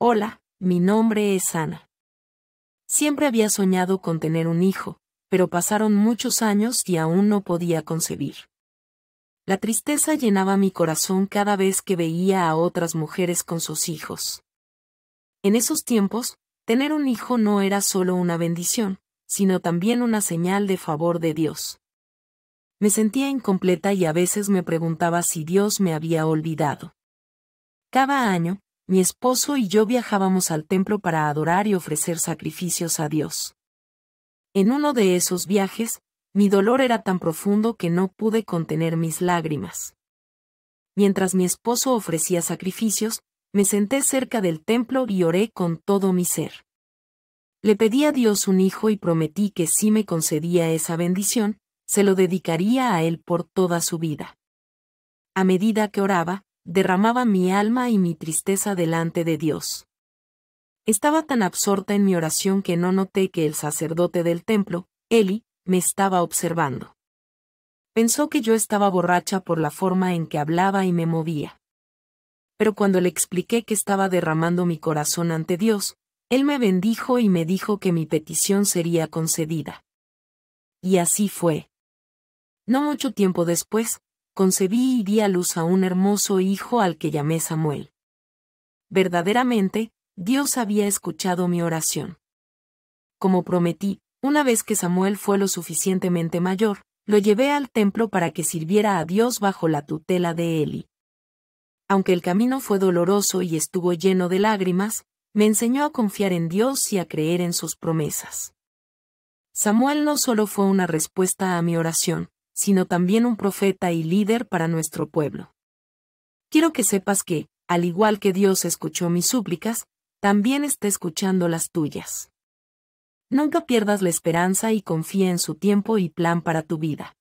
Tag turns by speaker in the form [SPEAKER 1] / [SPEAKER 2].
[SPEAKER 1] Hola, mi nombre es Ana. Siempre había soñado con tener un hijo, pero pasaron muchos años y aún no podía concebir. La tristeza llenaba mi corazón cada vez que veía a otras mujeres con sus hijos. En esos tiempos, tener un hijo no era solo una bendición, sino también una señal de favor de Dios. Me sentía incompleta y a veces me preguntaba si Dios me había olvidado. Cada año, mi esposo y yo viajábamos al templo para adorar y ofrecer sacrificios a Dios. En uno de esos viajes, mi dolor era tan profundo que no pude contener mis lágrimas. Mientras mi esposo ofrecía sacrificios, me senté cerca del templo y oré con todo mi ser. Le pedí a Dios un hijo y prometí que si me concedía esa bendición, se lo dedicaría a él por toda su vida. A medida que oraba, derramaba mi alma y mi tristeza delante de Dios. Estaba tan absorta en mi oración que no noté que el sacerdote del templo, Eli, me estaba observando. Pensó que yo estaba borracha por la forma en que hablaba y me movía. Pero cuando le expliqué que estaba derramando mi corazón ante Dios, él me bendijo y me dijo que mi petición sería concedida. Y así fue. No mucho tiempo después, concebí y di a luz a un hermoso hijo al que llamé Samuel. Verdaderamente, Dios había escuchado mi oración. Como prometí, una vez que Samuel fue lo suficientemente mayor, lo llevé al templo para que sirviera a Dios bajo la tutela de Eli. Aunque el camino fue doloroso y estuvo lleno de lágrimas, me enseñó a confiar en Dios y a creer en sus promesas. Samuel no solo fue una respuesta a mi oración, sino también un profeta y líder para nuestro pueblo. Quiero que sepas que, al igual que Dios escuchó mis súplicas, también está escuchando las tuyas. Nunca pierdas la esperanza y confía en su tiempo y plan para tu vida.